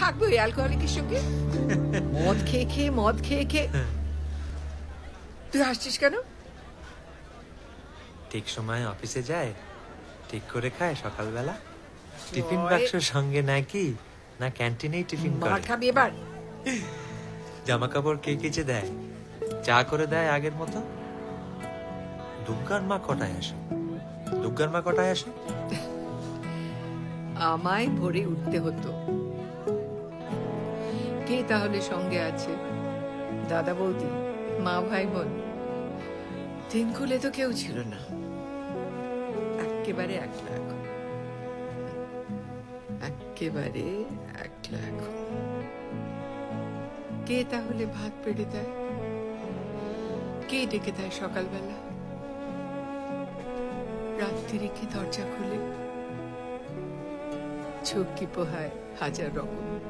থাকবে ওই অ্যালকোহলিকের সঙ্গে? মদ খেয়ে খেয়ে মদ খেয়ে খেয়ে। তুই হাসছিস কেন? ঠিক সময় অফিসে যায় ঠিক করে খায় সকালবেলা। টিফিন। বাক্স সঙ্গে নেয় কি না ক্যান্টিনেই টিফিন করে। খাবি এবার। জামা কাপড় কে কেচে দেয়? চা করে দেয় আগের মতো? দুর্গার মা কটায় আসে? দুর্গার মা কটায় আসে? আমায় ভোরে উঠতে হতো। কে তাহলে সঙ্গে আছে। দাদা বৌদি। মা ভাই বোন। দিন খুলে তো কেউ ছিল না। একেবারে একলা এখন একেবারে একলা এখন কে তাহলে ভাত পেড়ে দেয়? কে ডেকে দেয় সকালবেলা? রাত্রি কি দরজা খুলে। ঝুঁকি পোহায় হাজার রকম।